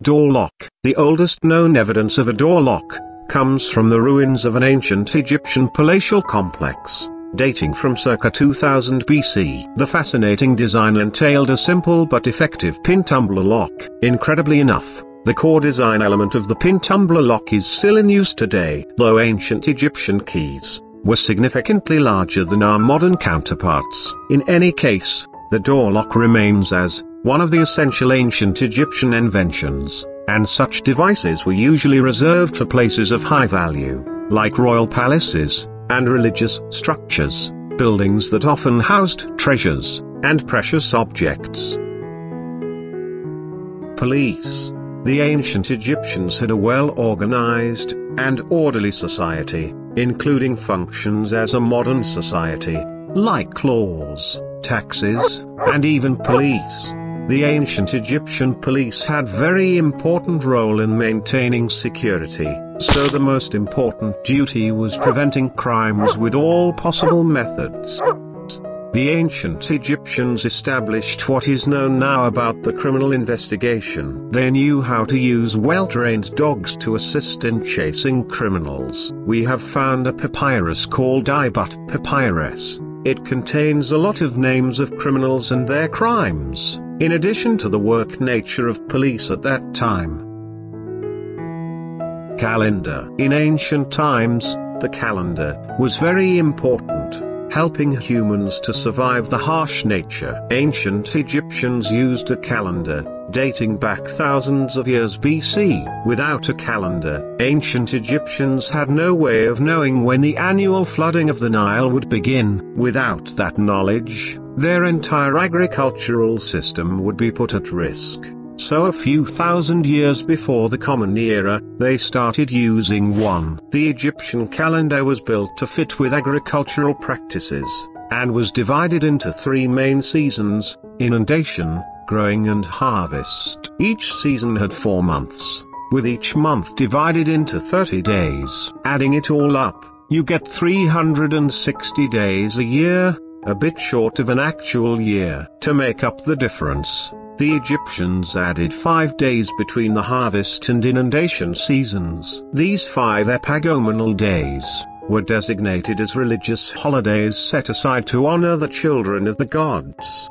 Door lock. The oldest known evidence of a door lock comes from the ruins of an ancient Egyptian palatial complex, dating from circa 2000 BC. The fascinating design entailed a simple but effective pin tumbler lock. Incredibly enough, the core design element of the pin tumbler lock is still in use today, though ancient Egyptian keys were significantly larger than our modern counterparts. In any case, the door lock remains as one of the essential ancient Egyptian inventions, and such devices were usually reserved for places of high value, like royal palaces, and religious structures, buildings that often housed treasures, and precious objects. Police. The ancient Egyptians had a well-organized, and orderly society, including functions as a modern society, like laws, taxes, and even police. The ancient Egyptian police had very important role in maintaining security, so the most important duty was preventing crimes with all possible methods. The ancient Egyptians established what is known now about the criminal investigation. They knew how to use well-trained dogs to assist in chasing criminals. We have found a papyrus called Abbott Papyrus. It contains a lot of names of criminals and their crimes in addition to the work nature of police at that time. Calendar In ancient times, the calendar was very important, helping humans to survive the harsh nature. Ancient Egyptians used a calendar, dating back thousands of years BC. Without a calendar, ancient Egyptians had no way of knowing when the annual flooding of the Nile would begin. Without that knowledge, their entire agricultural system would be put at risk. So a few thousand years before the Common Era, they started using one. The Egyptian calendar was built to fit with agricultural practices, and was divided into three main seasons, inundation, growing and harvest. Each season had four months, with each month divided into 30 days. Adding it all up, you get 360 days a year, a bit short of an actual year. To make up the difference, the Egyptians added five days between the harvest and inundation seasons. These five epagomenal days were designated as religious holidays set aside to honor the children of the gods.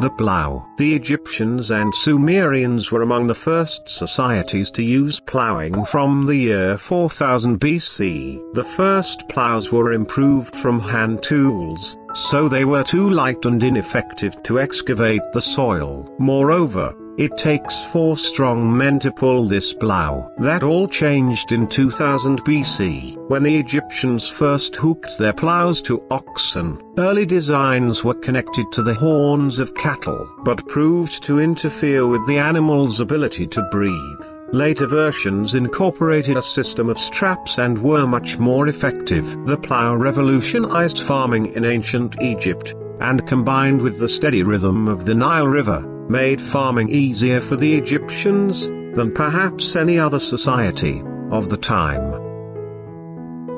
The plough. The Egyptians and Sumerians were among the first societies to use ploughing from the year 4000 BC. The first ploughs were improved from hand tools, so they were too light and ineffective to excavate the soil. Moreover, it takes four strong men to pull this plough. That all changed in 2000 BC, when the Egyptians first hooked their ploughs to oxen. Early designs were connected to the horns of cattle, but proved to interfere with the animal's ability to breathe. Later versions incorporated a system of straps and were much more effective. The plough revolutionized farming in ancient Egypt, and combined with the steady rhythm of the Nile River, made farming easier for the Egyptians, than perhaps any other society, of the time.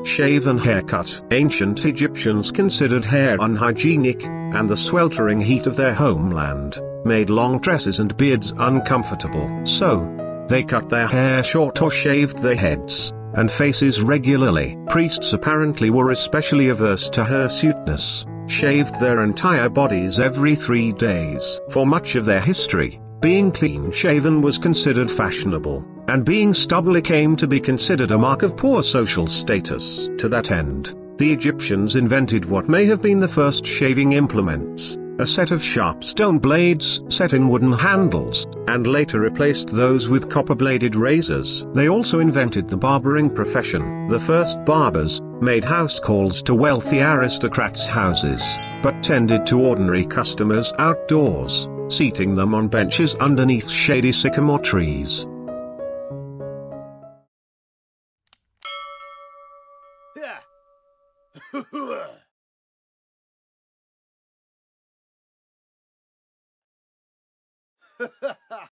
Shave and haircut. Ancient Egyptians considered hair unhygienic, and the sweltering heat of their homeland, made long tresses and beards uncomfortable. So, they cut their hair short or shaved their heads, and faces regularly. Priests apparently were especially averse to hirsuteness shaved their entire bodies every three days. For much of their history, being clean-shaven was considered fashionable, and being stubbly came to be considered a mark of poor social status. To that end, the Egyptians invented what may have been the first shaving implements, a set of sharp stone blades set in wooden handles, and later replaced those with copper-bladed razors. They also invented the barbering profession. The first barbers made house calls to wealthy aristocrats' houses, but tended to ordinary customers outdoors, seating them on benches underneath shady sycamore trees. Ha ha ha!